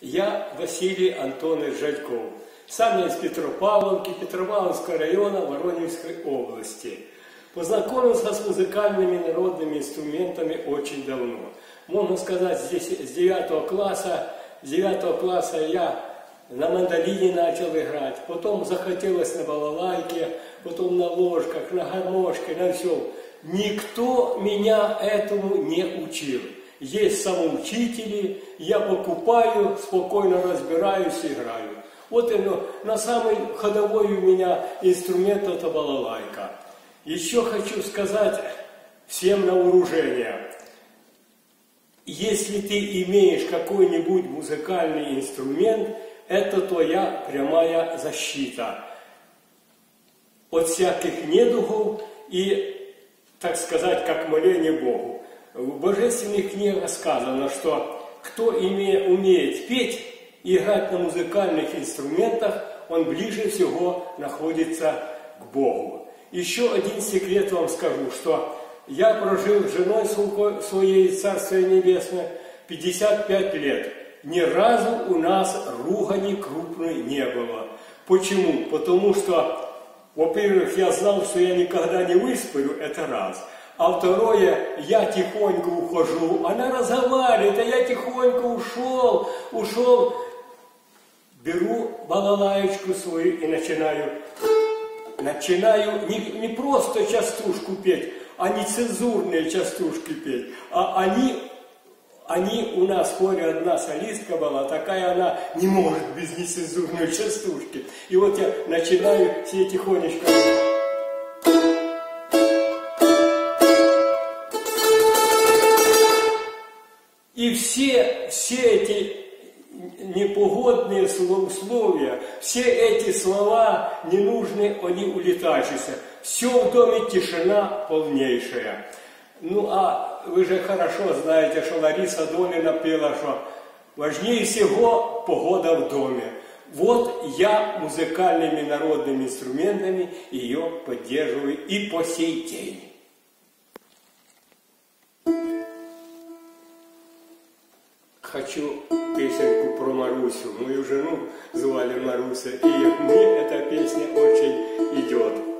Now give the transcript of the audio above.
Я Василий Антонович Жальков. Сам я из Петропавловки, Петропавловского района Воронежской области. Познакомился с музыкальными народными инструментами очень давно. Можно сказать, здесь с 9 класса, с 9 класса я на мандолине начал играть, потом захотелось на балалайке, потом на ложках, на гармошке, на все. Никто меня этому не учил. Есть самоучители, я покупаю, спокойно разбираюсь, играю. Вот оно, на самый ходовой у меня инструмент это балалайка. Еще хочу сказать всем на вооружение. Если ты имеешь какой-нибудь музыкальный инструмент, это твоя прямая защита от всяких недугов и, так сказать, как моление Богу. В божественных книгах сказано, что кто имеет, умеет петь и играть на музыкальных инструментах, он ближе всего находится к Богу. Еще один секрет вам скажу, что я прожил с женой своей Царствие Небесное 55 лет. Ни разу у нас ругани крупной не было. Почему? Потому что, во-первых, я знал, что я никогда не выспорю, это раз – а второе, я тихонько ухожу. Она разговаривает, а я тихонько ушел, ушел. Беру балалаечку свою и начинаю, начинаю не, не просто частушку петь, а не цензурные частушки петь, а они они у нас хоре одна солистка была, такая она не может без нецензурной частушки. И вот я начинаю все тихонечко И все, все эти непогодные условия, все эти слова ненужные, они улетающиеся. Все в доме тишина полнейшая. Ну а вы же хорошо знаете, что Лариса Долина пела, что важнее всего погода в доме. Вот я музыкальными народными инструментами ее поддерживаю и по сей день. Хочу песенку про Марусю. Мою жену звали Маруся, и мне эта песня очень идет.